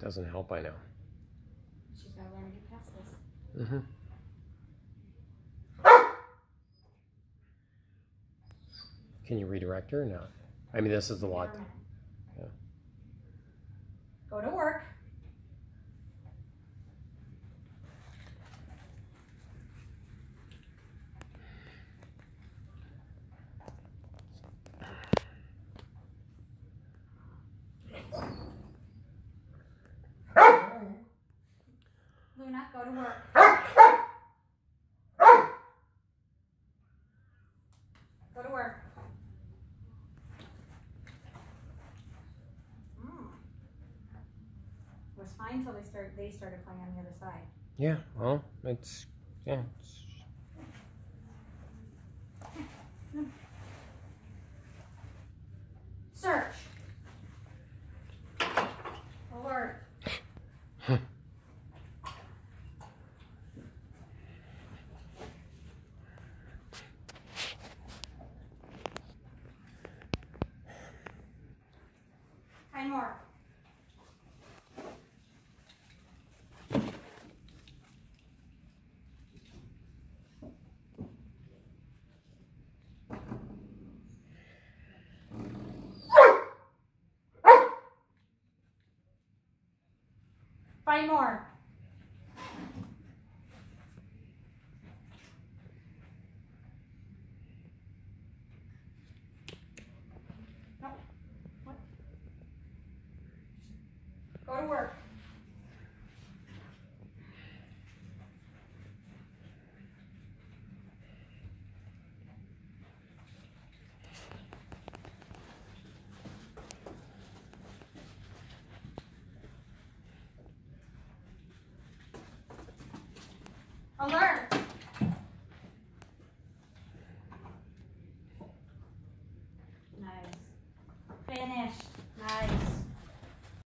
Doesn't help, I know. She's gotta learn to past this. Mm-hmm. Can you redirect her or not? I mean, this is the lot. Never mind. Yeah. Go to work. Go to work. Go to work. Mm. Was fine until they started. They started playing on the other side. Yeah, well, it's, yeah. It's, Search. Alert. Find more. Find more. Go to work. Alert. Nice. Finished. Nice.